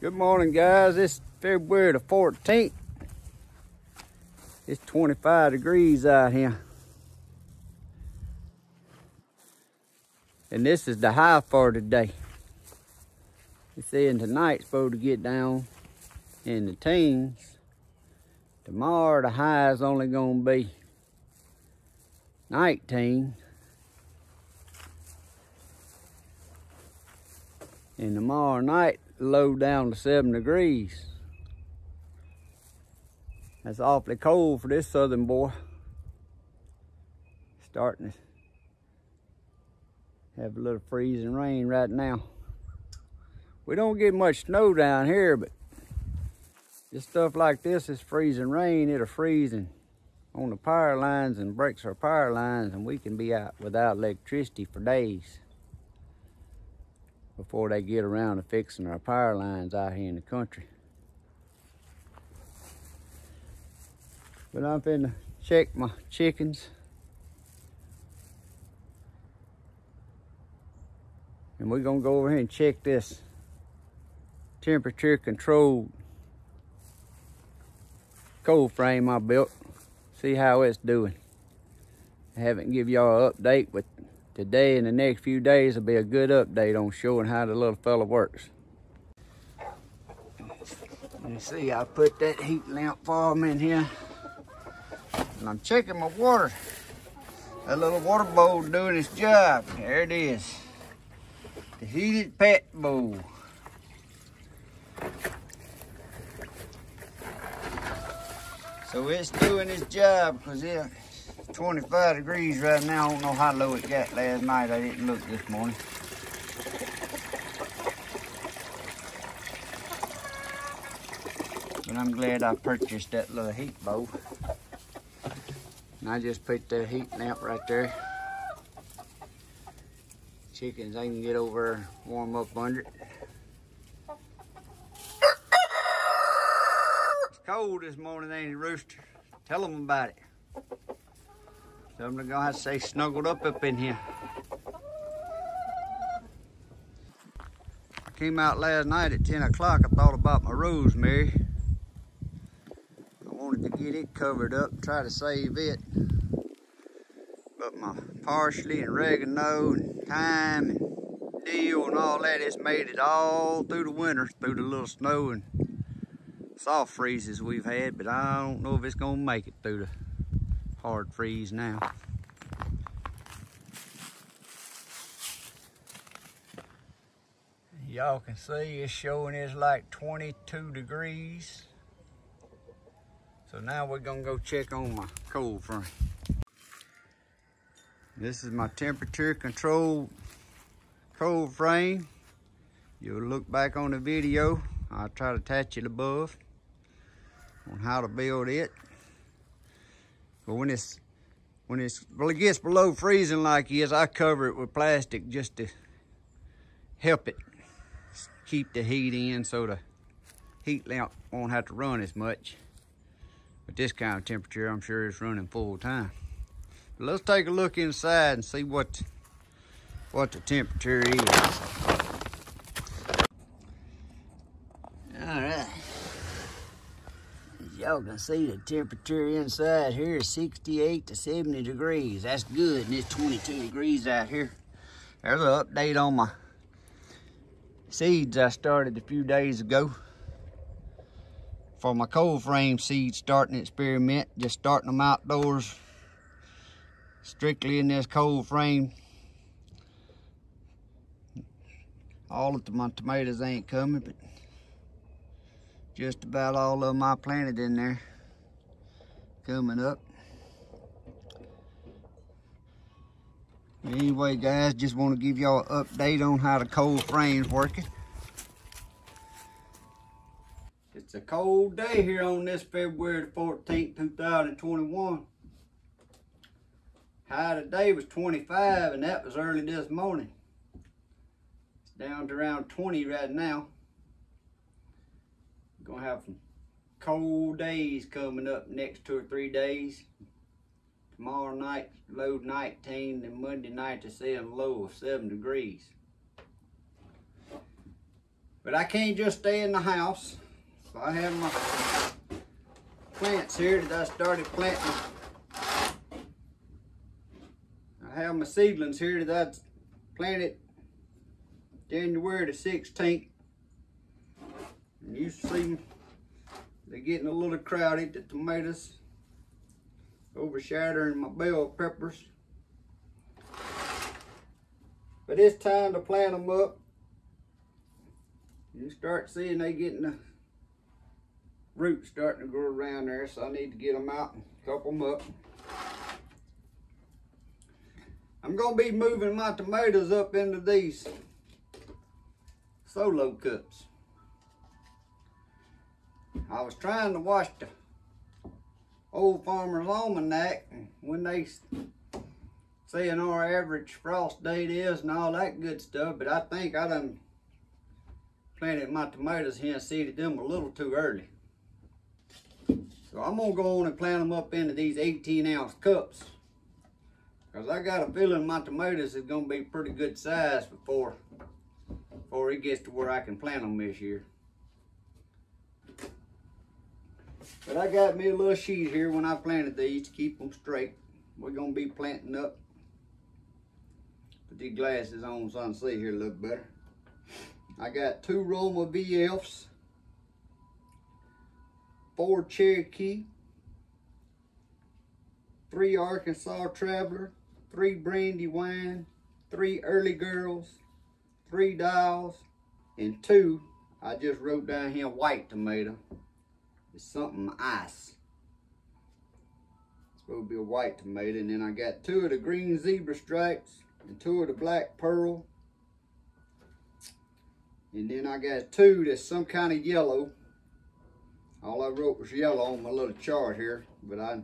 Good morning, guys. It's February the 14th. It's 25 degrees out here. And this is the high for today. It's saying tonight's supposed to get down in the teens. Tomorrow the high is only gonna be 19. And tomorrow night, low down to seven degrees. That's awfully cold for this southern boy. Starting to have a little freezing rain right now. We don't get much snow down here, but just stuff like this is freezing rain. It'll freeze on the power lines and breaks our power lines and we can be out without electricity for days before they get around to fixing our power lines out here in the country. But I'm finna check my chickens. And we're gonna go over here and check this temperature controlled cold frame I built. See how it's doing. I haven't give y'all an update, but today and the next few days will be a good update on showing how the little fella works. You see, I put that heat lamp farm in here. And I'm checking my water. That little water bowl doing its job. There it is. The heated pet bowl. So it's doing its job because it's 25 degrees right now. I don't know how low it got last night. I didn't look this morning. But I'm glad I purchased that little heat bowl. And I just put the heat lamp right there. Chickens, I can get over warm up under it. It's cold this morning, ain't it, Rooster? Tell them about it. So I'm gonna have to stay snuggled up up in here. I came out last night at 10 o'clock. I thought about my rosemary. I wanted to get it covered up, try to save it. But my parsley and oregano and thyme and dill and all that, it's made it all through the winter, through the little snow and soft freezes we've had, but I don't know if it's gonna make it through the hard freeze now. Y'all can see it's showing it's like 22 degrees. So now we're gonna go check on my cold frame. This is my temperature controlled cold frame. You'll look back on the video. I'll try to attach it above on how to build it. But when it's when it's well, it gets below freezing like this, I cover it with plastic just to help it keep the heat in so the heat lamp won't have to run as much. But this kind of temperature, I'm sure it's running full time. But let's take a look inside and see what what the temperature is. All right. As y'all can see, the temperature inside here is 68 to 70 degrees. That's good, and it's 22 degrees out here. There's an update on my seeds I started a few days ago. For my cold frame seeds starting experiment, just starting them outdoors, strictly in this cold frame. All of my tomatoes ain't coming, but just about all of them I planted in there coming up. Anyway, guys, just want to give y'all an update on how the cold frame's working. It's a cold day here on this February 14th, 2021. High today was 25, and that was early this morning. It's down to around 20 right now. Gonna have some cold days coming up next two or three days. Tomorrow night, low 19, and Monday night to see a low of 7 degrees. But I can't just stay in the house. So I have my plants here that I started planting. I have my seedlings here that I planted January the 16th. You see they're getting a little crowded, the tomatoes overshadowing my bell peppers. But it's time to plant them up. You start seeing they getting the roots starting to grow around there, so I need to get them out and couple them up. I'm gonna be moving my tomatoes up into these solo cups. I was trying to watch the old farmer's almanac and when they saying our average frost date is and all that good stuff, but I think I done planted my tomatoes here and seeded them a little too early. So I'm gonna go on and plant them up into these 18 ounce cups. Cause I got a feeling my tomatoes is gonna be pretty good size before, before it gets to where I can plant them this year. But I got me a little sheet here when I planted these to keep them straight. We're gonna be planting up. Put these glasses on so I can see here a little better. I got two Roma VFs, four Cherokee, three Arkansas Traveler, three Brandywine, three Early Girls, three Dials, and two, I just wrote down here white tomato. Something ice. It's supposed to be a white tomato. And then I got two of the green zebra stripes and two of the black pearl. And then I got two that's some kind of yellow. All I wrote was yellow on my little chart here, but I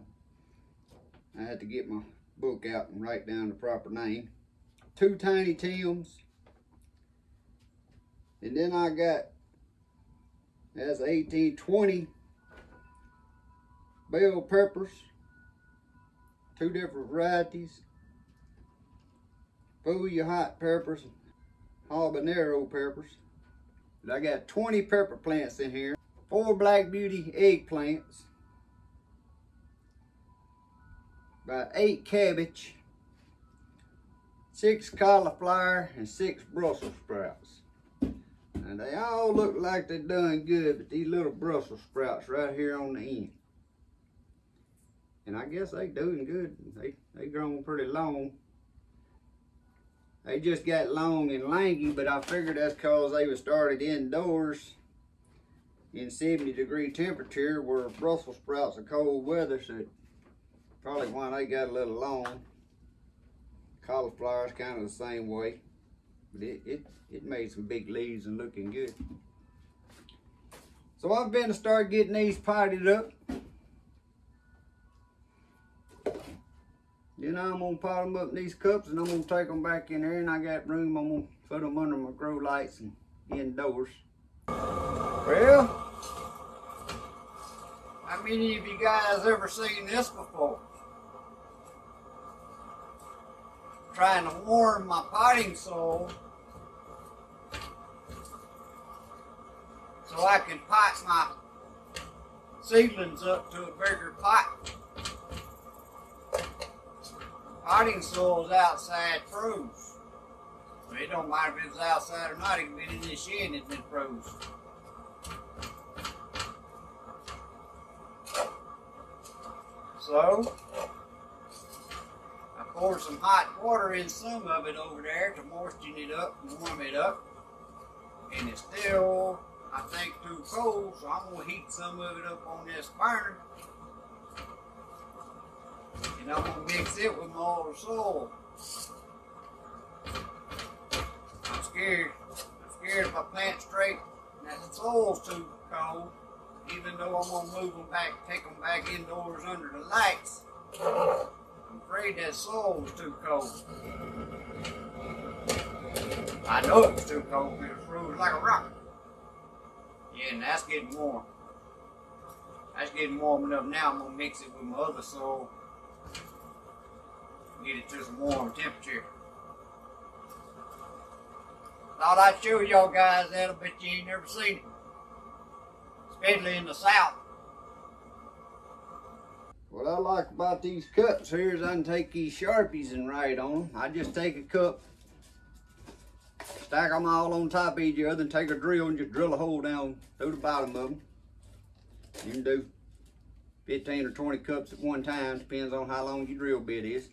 I had to get my book out and write down the proper name. Two tiny Tims. And then I got, that's 1820 bell peppers, two different varieties, Fuya hot peppers, habanero peppers. I got 20 pepper plants in here, four Black Beauty eggplants, about eight cabbage, six cauliflower, and six Brussels sprouts. And they all look like they're done good, but these little Brussels sprouts right here on the end. And I guess they doing good. They they grown pretty long. They just got long and lanky, but I figured that's cause they was started indoors in 70 degree temperature where Brussels sprouts are cold weather, so probably why they got a little long. Cauliflower is kind of the same way, but it, it, it made some big leaves and looking good. So I've been to start getting these potted up. Then I'm gonna pot them up in these cups and I'm gonna take them back in there and I got room, I'm gonna put them under my grow lights and indoors. Well, how many of you guys ever seen this before? Trying to warm my potting soil so I can pot my seedlings up to a bigger pot potting soil's outside froze. But it don't matter if it's outside or not, it can be in this shed and it's been froze. So, I poured some hot water in some of it over there to moisten it up and warm it up. And it's still, I think, too cold, so I'm going to heat some of it up on this burner and I'm gonna mix it with my other soil. I'm scared. I'm scared if I plant straight and that soil's too cold, even though I'm gonna move them back, take them back indoors under the lights, I'm afraid that soil's too cold. I know it was too cold because it froze like a rock. Yeah, and that's getting warm. That's getting warm enough now. I'm gonna mix it with my other soil get it to some warm temperature. thought I'd show y'all guys that, I bet you ain't never seen it. Especially in the south. What I like about these cups here is I can take these Sharpies and write on them. I just take a cup, stack them all on top of each other and take a drill and just drill a hole down through the bottom of them. You can do 15 or 20 cups at one time, depends on how long your drill bit is.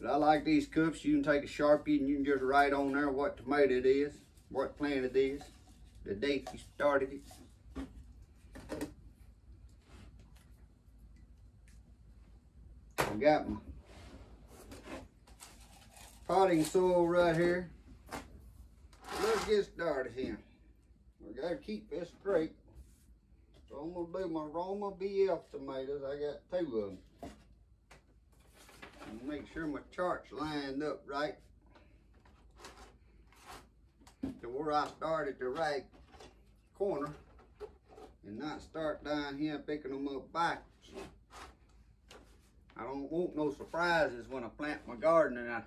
But I like these cups. You can take a Sharpie and you can just write on there what tomato it is, what plant it is, the date you started it. I got my potting soil right here. Let's get started here. I gotta keep this straight. So I'm gonna do my Roma VF tomatoes. I got two of them. And make sure my chart's lined up right. To where I start at the right corner and not start down here picking them up backwards. I don't want no surprises when I plant my garden and I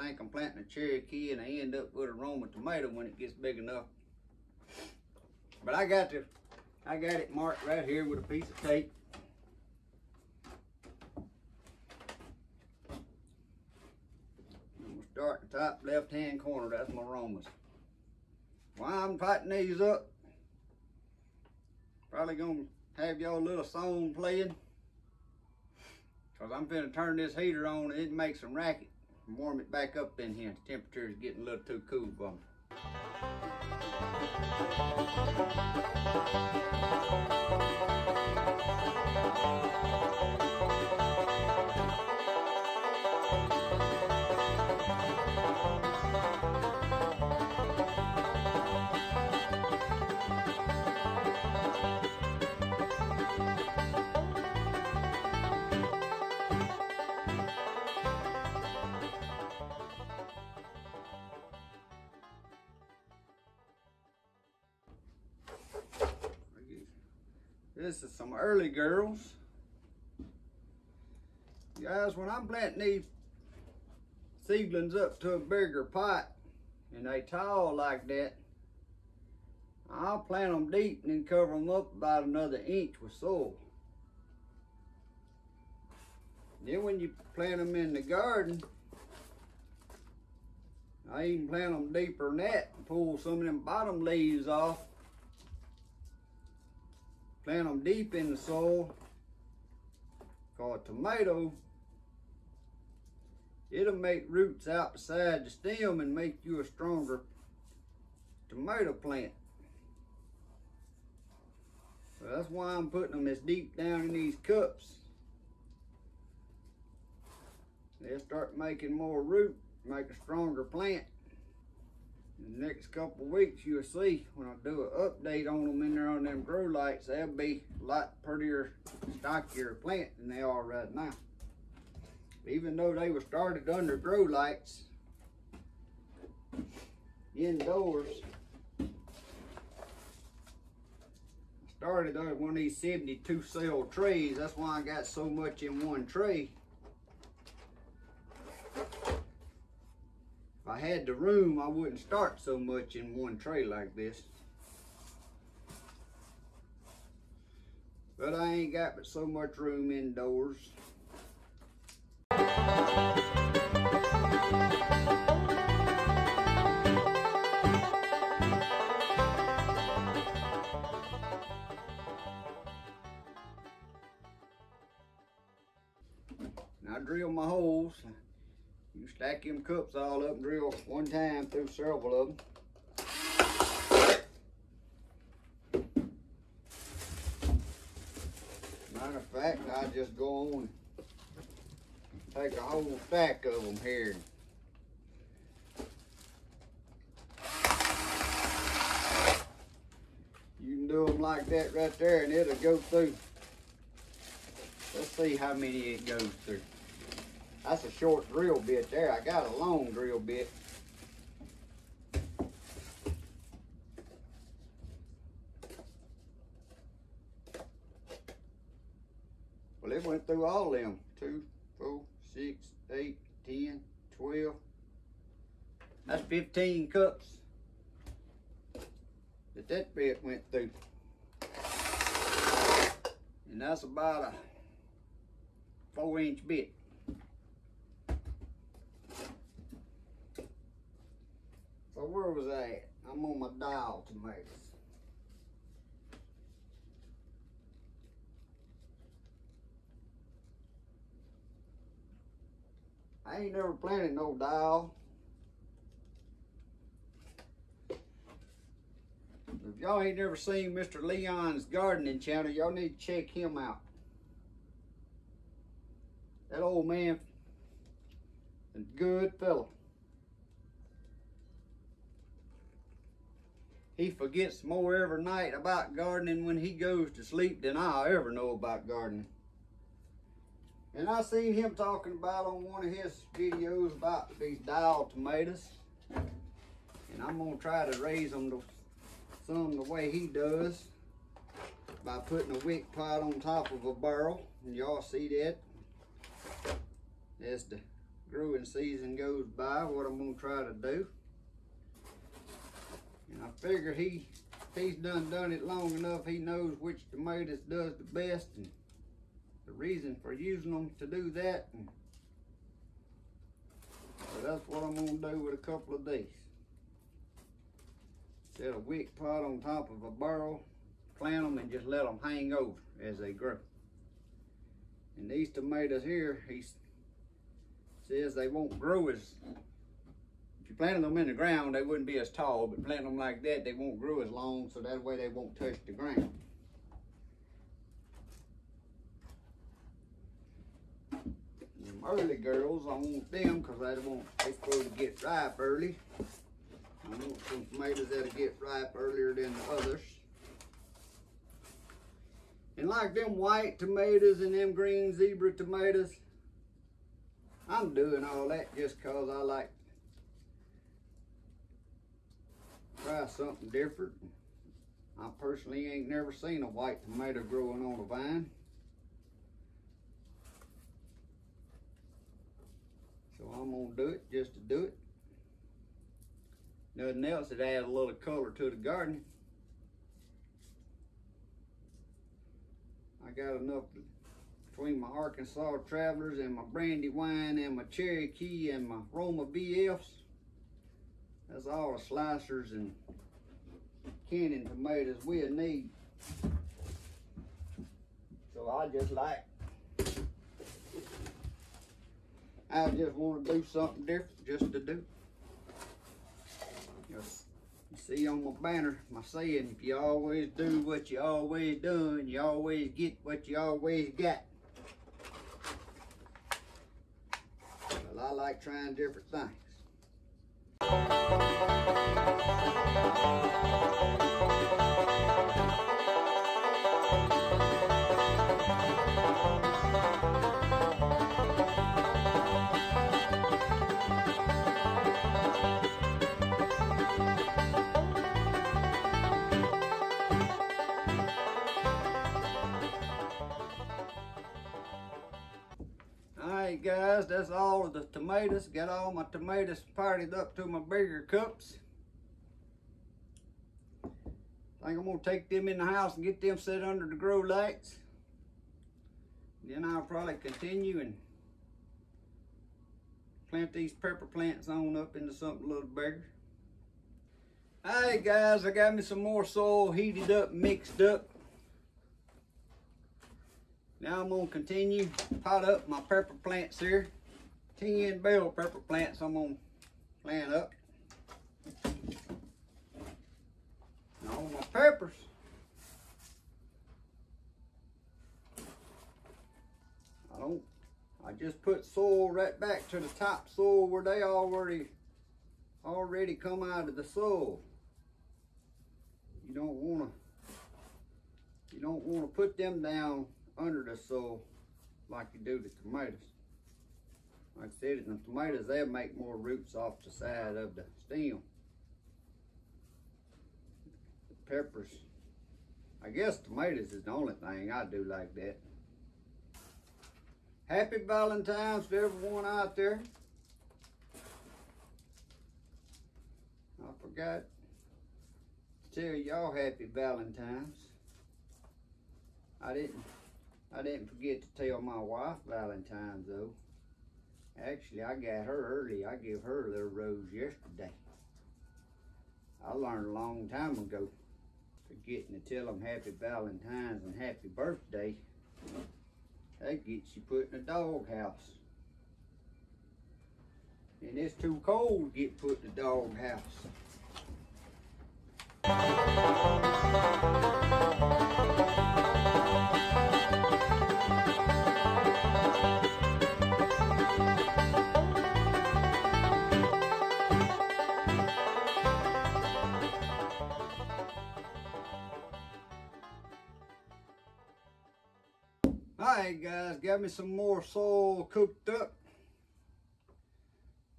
think I'm planting a Cherokee and I end up with a Roma tomato when it gets big enough. But I got to, I got it marked right here with a piece of tape. I'm gonna start the top left hand corner, that's my Romas. While I'm putting these up, probably gonna have y'all little song playing. Cause I'm gonna turn this heater on and it makes some racket. Warm it back up in here. The temperature is getting a little too cool for me. This is some early girls. Guys, when I'm planting these seedlings up to a bigger pot and they tall like that, I'll plant them deep and then cover them up about another inch with soil. Then when you plant them in the garden, I even plant them deeper than that and pull some of them bottom leaves off Plant them deep in the soil. Called tomato. It'll make roots out beside the stem and make you a stronger tomato plant. That's why I'm putting them as deep down in these cups. They'll start making more root, make a stronger plant. In the next couple weeks, you'll see when I do an update on them in there on them grow lights, they'll be a lot prettier, stockier plant than they are right now. Even though they were started under grow lights, indoors, started under one of these 72 cell trays. That's why I got so much in one tray. I had the room, I wouldn't start so much in one tray like this. But I ain't got but so much room indoors. I drill my holes. Stack them cups all up and drill one time through several of them. Matter of fact, I just go on take a whole stack of them here. You can do them like that right there and it'll go through. Let's see how many it goes through. That's a short drill bit there. I got a long drill bit. Well, it went through all them. Two, four, six, eight, ten, twelve. That's 15 cups that that bit went through. And that's about a four inch bit. Where was I? I'm on my dial tomatoes. I ain't never planted no dial. If y'all ain't never seen Mr. Leon's gardening channel, y'all need to check him out. That old man, a good fellow. He forgets more every night about gardening when he goes to sleep than I ever know about gardening. And I seen him talking about on one of his videos about these dial tomatoes. And I'm gonna try to raise them to some the way he does by putting a wick pot on top of a barrel. And y'all see that as the growing season goes by, what I'm gonna try to do. I figure he, he's done done it long enough, he knows which tomatoes does the best. And the reason for using them to do that. And so that's what I'm gonna do with a couple of these. Set a wick pot on top of a barrel, plant them and just let them hang over as they grow. And these tomatoes here, he says they won't grow as, you planted them in the ground, they wouldn't be as tall, but planting them like that, they won't grow as long, so that way they won't touch the ground. Them early girls, I want them because I want they supposed to get ripe early. I want some tomatoes that'll get ripe earlier than the others. And like them white tomatoes and them green zebra tomatoes, I'm doing all that just because I like try something different. I personally ain't never seen a white tomato growing on a vine. So I'm gonna do it just to do it. Nothing else that adds a little color to the garden. I got enough between my Arkansas Travelers and my Brandywine and my Cherokee and my Roma VFs. That's all the slicers and canning tomatoes we'll need. So I just like I just want to do something different just to do. You see on my banner, my saying, if you always do what you always done, you always get what you always got. Well, I like trying different things. Thank you. Alright guys, that's all of the tomatoes. Got all my tomatoes potted up to my bigger cups. I think I'm gonna take them in the house and get them set under the grow lights. Then I'll probably continue and plant these pepper plants on up into something a little bigger. Alright guys, I got me some more soil heated up, mixed up. Now I'm gonna continue pot up my pepper plants here. 10 bell pepper plants I'm gonna plant up. And all my peppers. I don't, I just put soil right back to the top soil where they already, already come out of the soil. You don't wanna, you don't wanna put them down under the soil like you do the tomatoes. Like I said, in the tomatoes, they'll make more roots off the side of the stem. The peppers, I guess tomatoes is the only thing I do like that. Happy Valentine's to everyone out there. I forgot to tell y'all happy Valentine's. I didn't I didn't forget to tell my wife Valentine's though. Actually, I got her early. I gave her a little rose yesterday. I learned a long time ago forgetting to tell them happy Valentine's and happy birthday. That gets you put in a doghouse. And it's too cold to get put in the doghouse. Guys, got me some more sorrel cooked up.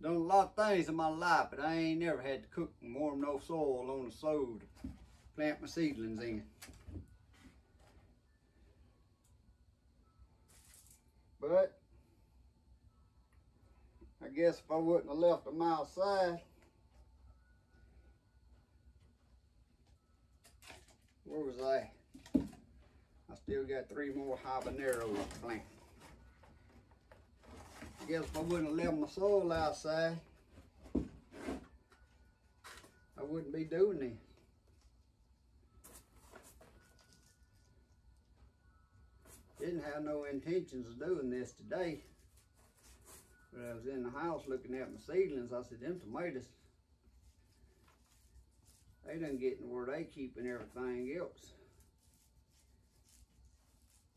Done a lot of things in my life, but I ain't never had to cook and warm no soil on the stove to plant my seedlings in. But, I guess if I wouldn't have left them outside, where was I? Still got three more habaneros to plant. I guess if I wouldn't have left my soil outside, I wouldn't be doing this. Didn't have no intentions of doing this today. But I was in the house looking at my seedlings. I said, them tomatoes, they done getting where they keeping everything else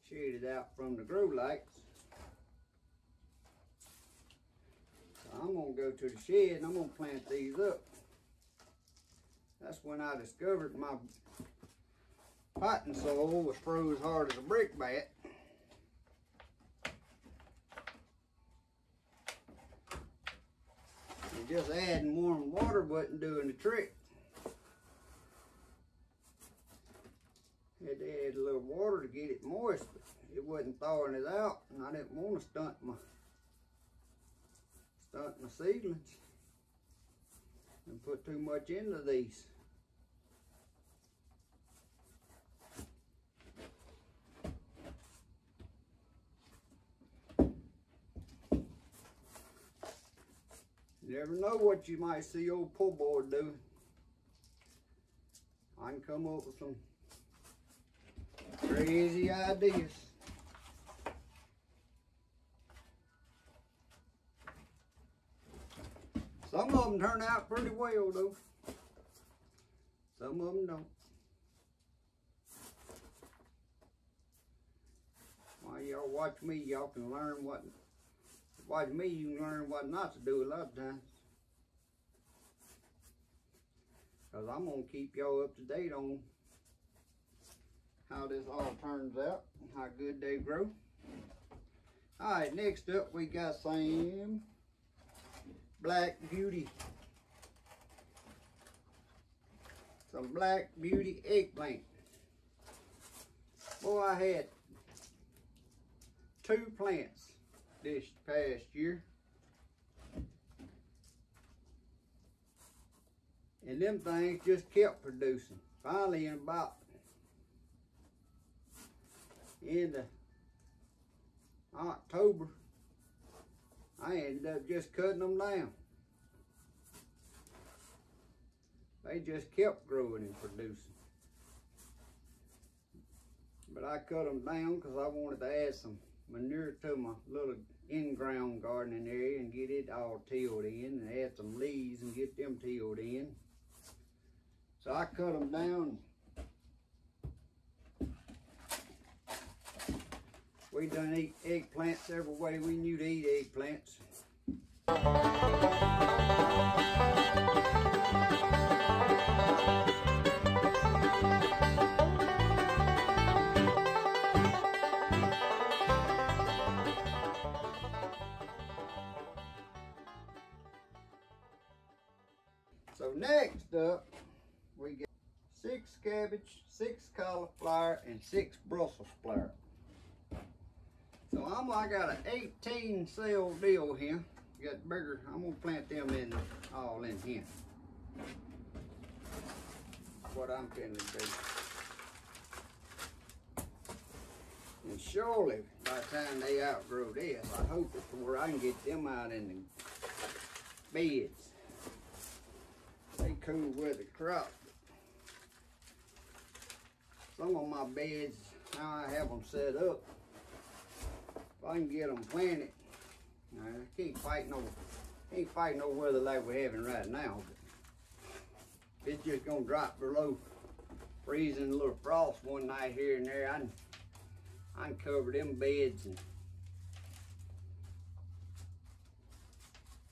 shaded out from the grow lights. So I'm gonna go to the shed and I'm gonna plant these up. That's when I discovered my potting soil was froze hard as a brick bat. And just adding warm water wasn't doing the trick. Add a little water to get it moist, but it wasn't thawing it out, and I didn't want to stunt my stunt my seedlings and put too much into these. You never know what you might see old pull board doing. I can come up with some Crazy ideas. Some of them turn out pretty well though. Some of them don't. While y'all watch me, y'all can learn what, watch me, you can learn what not to do a lot of times. Because I'm going to keep y'all up to date on how this all turns out and how good they grow. All right, next up we got some Black Beauty. Some Black Beauty eggplant. Boy, I had two plants this past year. And them things just kept producing. Finally, in about in October, I ended up just cutting them down. They just kept growing and producing. But I cut them down because I wanted to add some manure to my little in-ground gardening area and get it all tilled in and add some leaves and get them tilled in. So I cut them down We done eat eggplants every way we knew to eat eggplants. So next up, we get six cabbage, six cauliflower, and six Brussels sprouts. So I'm I got an 18 cell deal here. Got bigger. I'm gonna plant them in all in here. what I'm finna do. And surely, by the time they outgrow this, I hope it's where I can get them out in the beds. They cool weather crop. Some of my beds, how I have them set up, if I can get them planted, I can't fight no, can't fight no weather like we're having right now. But it's just gonna drop below freezing, a little frost one night here and there. I I can cover them beds and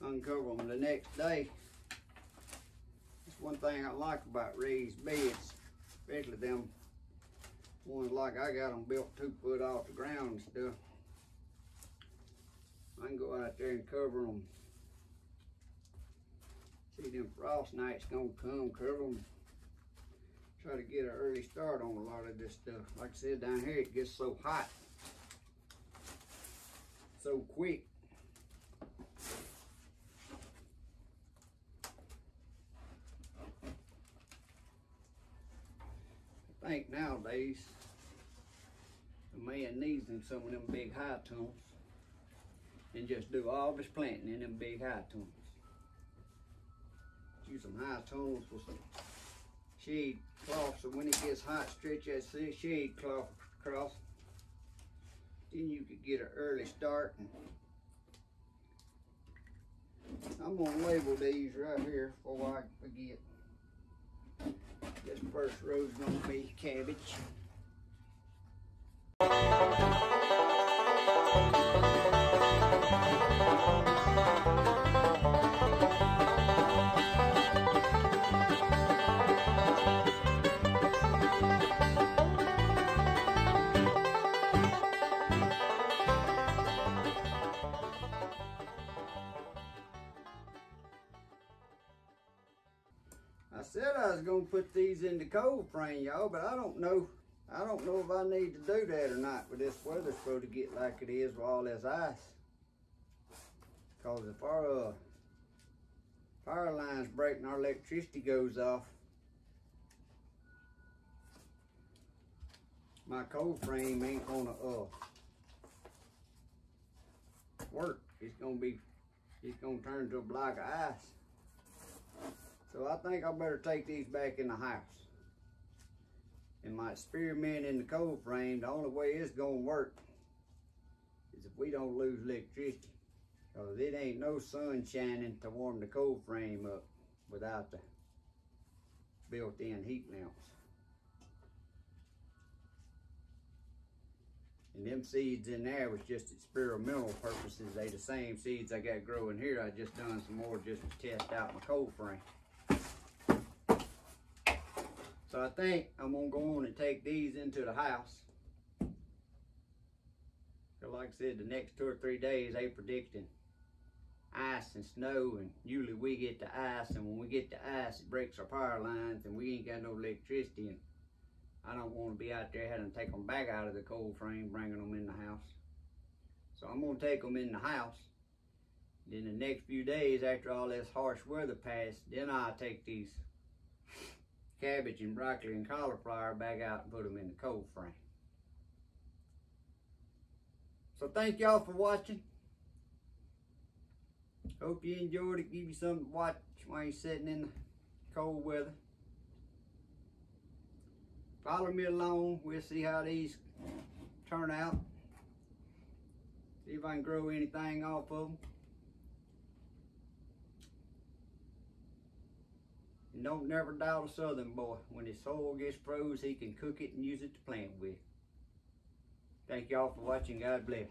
uncover them the next day. That's one thing I like about raised beds, especially them ones like I got them built two foot off the ground and stuff. I can go out there and cover them. See them frost nights gonna come, cover them. Try to get an early start on a lot of this stuff. Like I said, down here it gets so hot. So quick. I think nowadays, the man needs them some of them big high tunnels and just do all this planting in them big high tunnels. Use some high tunnels with some shade cloth so when it gets hot, stretch that shade cloth across. Then you could get an early start. I'm gonna label these right here before I forget. This first row's gonna be cabbage. Put these in the cold frame, y'all, but I don't know. I don't know if I need to do that or not with this weather supposed to get like it is with all this ice. Cause if our uh, power lines break and our electricity goes off, my cold frame ain't gonna uh work. It's gonna be, it's gonna turn to a block of ice. So I think I better take these back in the house. And my experiment in the cold frame, the only way it's gonna work is if we don't lose electricity. Cause it ain't no sun shining to warm the cold frame up without the built-in heat lamps. And them seeds in there was just experimental purposes. They the same seeds I got growing here. I just done some more just to test out my cold frame. So I think I'm gonna go on and take these into the house. Like I said, the next two or three days they predicting ice and snow and usually we get the ice and when we get the ice it breaks our power lines and we ain't got no electricity and I don't want to be out there having to take them back out of the cold frame bringing them in the house. So I'm gonna take them in the house. Then the next few days after all this harsh weather passed, then I'll take these cabbage and broccoli and cauliflower back out and put them in the cold frame. So thank y'all for watching. Hope you enjoyed it. Give you something to watch while you're sitting in the cold weather. Follow me along. We'll see how these turn out. See if I can grow anything off of them. And don't never doubt a southern boy. When his soil gets froze, he can cook it and use it to plant with. Thank y'all for watching. God bless.